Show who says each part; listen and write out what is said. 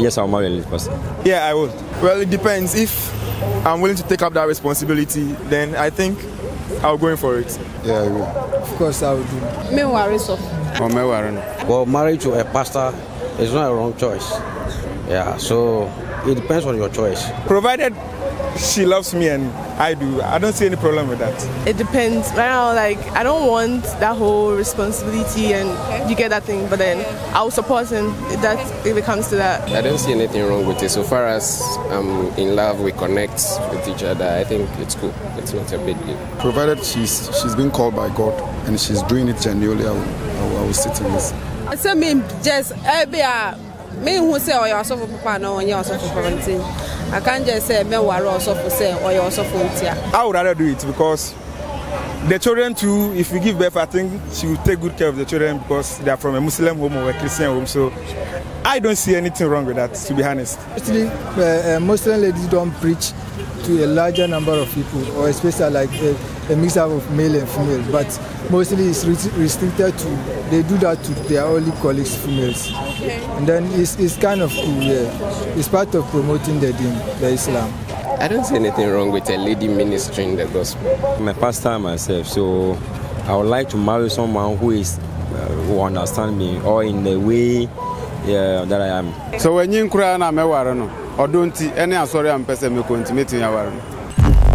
Speaker 1: Yes, I'll marry a lady person.
Speaker 2: Yeah, I would. Well, it depends. If I'm willing to take up that responsibility, then I think I'll go in for it.
Speaker 3: Yeah, I will.
Speaker 4: Of course, I will do.
Speaker 5: Me worry so.
Speaker 3: Or Mewari no.
Speaker 6: Well, marriage to a pastor is not a wrong choice. Yeah, so it depends on your choice.
Speaker 2: Provided she loves me and I do, I don't see any problem with that.
Speaker 7: It depends. Right now, like I don't want that whole responsibility and you get that thing, but then I'll support him if that if it comes to that.
Speaker 8: I don't see anything wrong with it. So far as I'm in love, we connect with each other. I think it's cool. It's not a big deal.
Speaker 3: Provided she's she's been called by God and she's doing it genuinely, I will, I will, I will sit in this.
Speaker 5: sɛ me just ɛbi a mehu sɛ ɔyɛ ɔsɔfo papa na ɔnyɛ ɔsɔfo papa nti aka n gye sɛ mɛware ɔsɔfo sɛ ɔyɛ ɔsɔfo ntia
Speaker 2: I would rather do it because the children too, if we give birth, I think she will take good care of the children because they are from a Muslim home or a Christian home. So I don't see anything wrong with that, to be honest.
Speaker 4: Actually, uh, uh, Muslim ladies don't preach to a larger number of people, or especially like a, a mix up of male and female. But mostly it's restricted to they do that to their only colleagues, females. And then it's, it's kind of cool. Yeah. It's part of promoting the deen, the Islam.
Speaker 8: I don't see anything wrong with a lady ministering the gospel.
Speaker 1: I'm a pastor myself, so I would like to marry someone who is uh, who understand me or in the way yeah, that I am.
Speaker 3: So when you cry na Mewari no, ɔdɔ nti ɛne asɔre a mpɛ sɛ mekɔ nti mɛtumi aware no